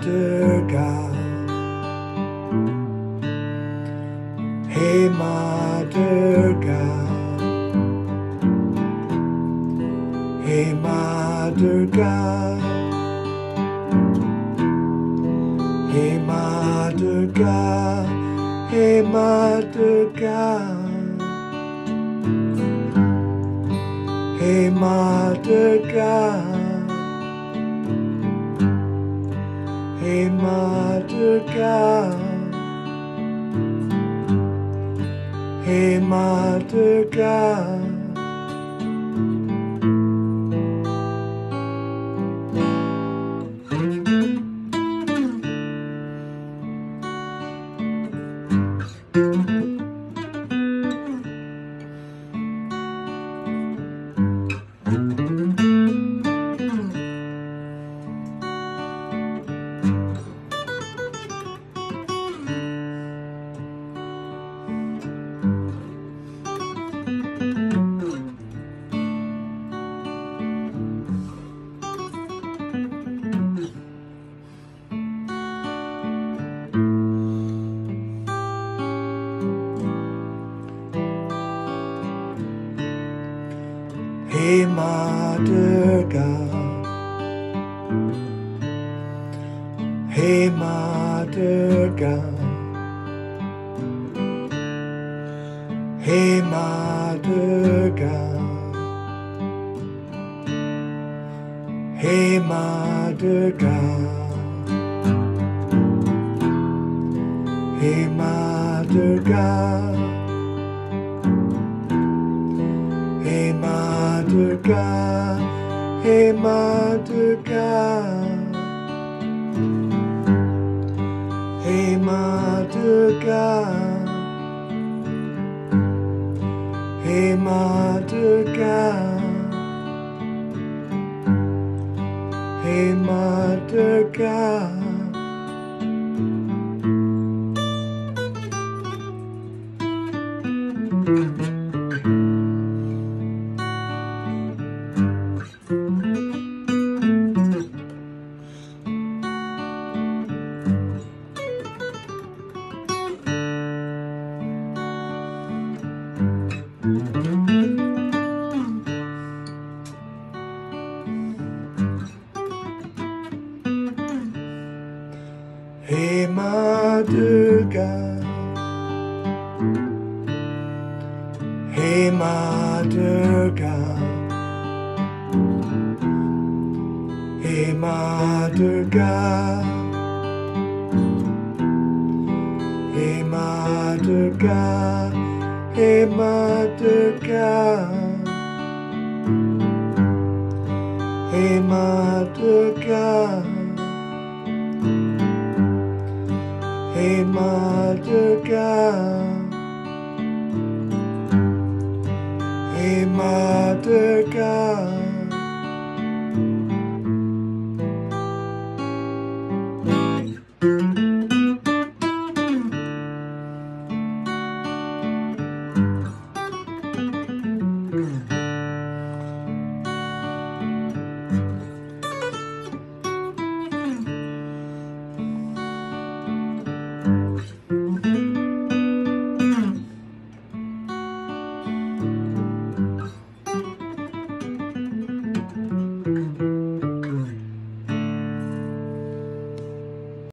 after God. Hey, Mother God. Hey, Mother God. Hey, Mother God. Hey, Mother God. Hey, Mother God. God, hey, Mother God. thank mm -hmm. you water God. Hey, Mother God. Hey, Mother God. Hey, Mother God. Hey, Mother God. Hey, Mother Durga, Hey Ma Durga, Hey Ma Durga, Hey Ma Durga, Hey Ma Durga. Hey Hey, Mother God. Hey, Ma Durga. Hey, Ma Durga. Hey, Ma Durga. Hey, Ma Durga. Hey, Ma Durga. et mal de gain. Et mal.